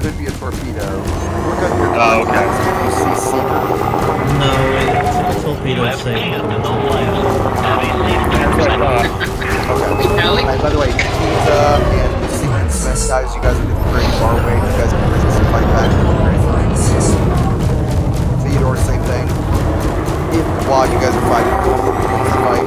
could be a torpedo. Look at your Oh, okay. contacts. Can you see Seeker? No, it's a torpedo safe. Ellie? Hi, by the way, Pizza and Secret Smith guys, you guys are getting pretty far away. You guys can bring some fight back. Theodore, same thing. If while you guys are fighting, please fight,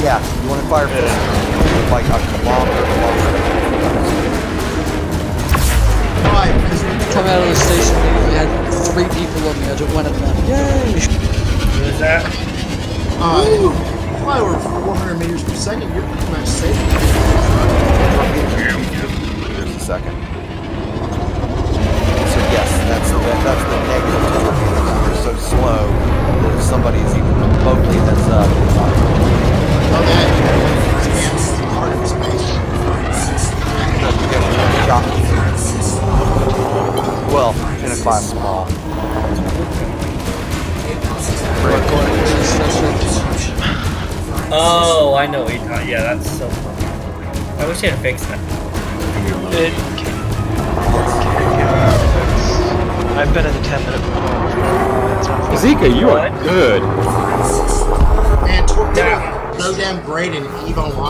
Yeah, you want to fire fist like a kilometer long. Why? Because Come out of the station, we had three people on the edge of one of them. Yay! Who is that? uh, why we're 400 meters per second, you're pretty much safe. Just a second. So yes, that's the that's the negative to They're so slow that if somebody's even remotely heads up, Well, in a small. Oh, I know what you're. Yeah, that's so funny. I wish they had fixed that. it can, I've been in the 10 minute window. Zika, you are good. Man, torpedo so damn great in Evo